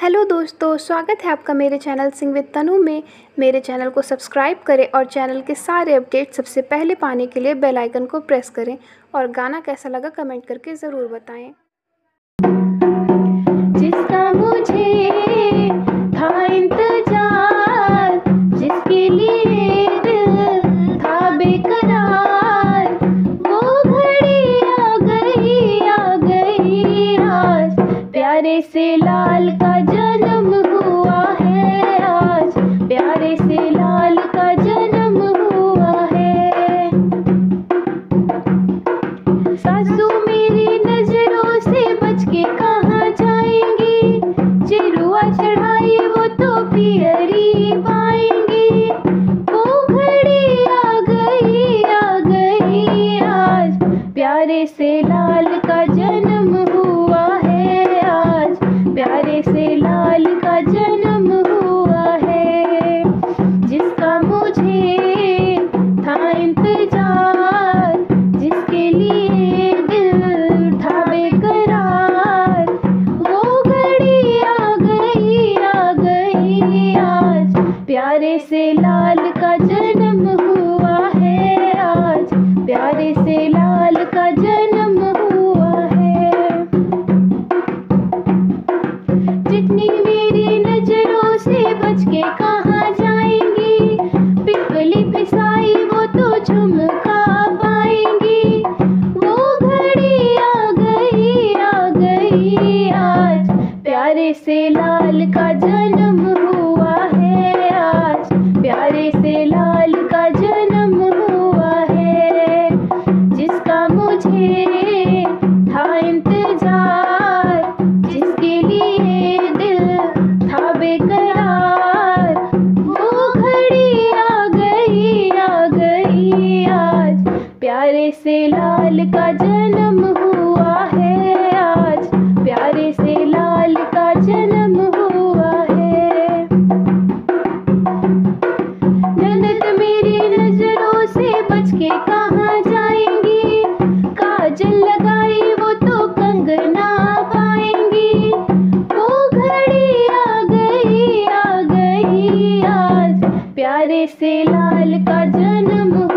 Hello दोस्तों, स्वागत है आपका मेरे चैनल सिंह विद तनु में। मेरे चैनल को सब्सक्राइब करें और चैनल के सारे अपडेट सबसे पहले पाने के लिए बेल आइकन को प्रेस करें और गाना कैसा लगा कमेंट करके ज़रूर बताएँ। सासू मेरी नज़रों से बच के कहाँ जाएँगी? चिरुआ चढ़ाई वो तो पियरी पाएँगी। वो घड़ी आ गई आ गई आज। प्यारे से लाल का जन्म हुआ है आज। प्यारे से लाल का जन्म प्यारे से लाल का जन्म हुआ है आज। प्यारे से लाल का जन्म हुआ है। जन्नत मेरी नज़रों से बच के कहाँ जाएँगी? काजल लगाई वो तो कंगना पाएँगी। वो घड़ी आ गई आ गई आज। प्यारे से लाल का जन्म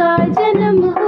का जन्म